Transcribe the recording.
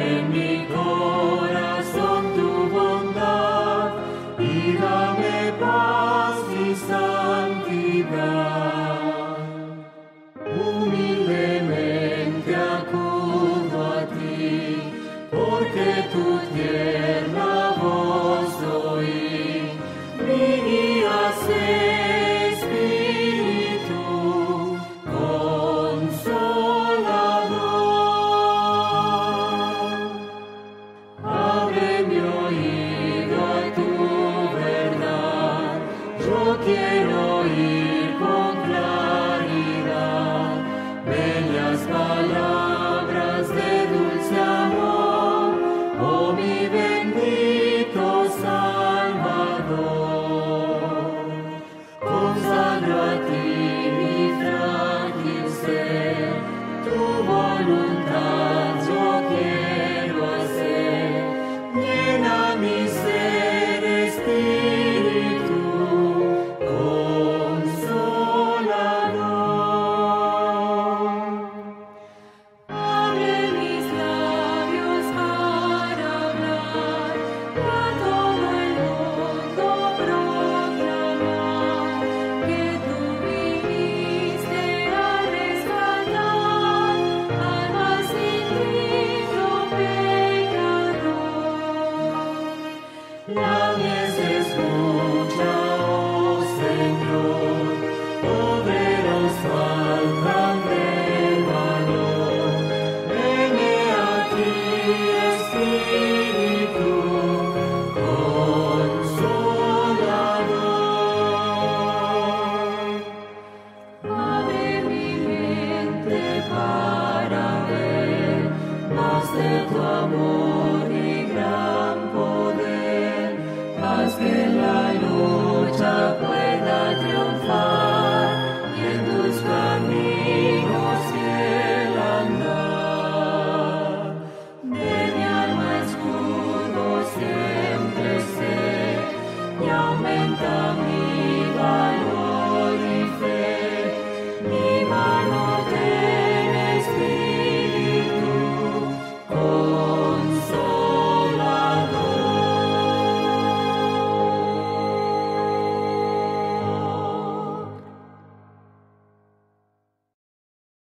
en mi corazón. quiero ir con claridad, bellas palabras de dulce amor, oh mi bendito Salvador. Consagro a ti mi frágil ser, tu voluntad. Love.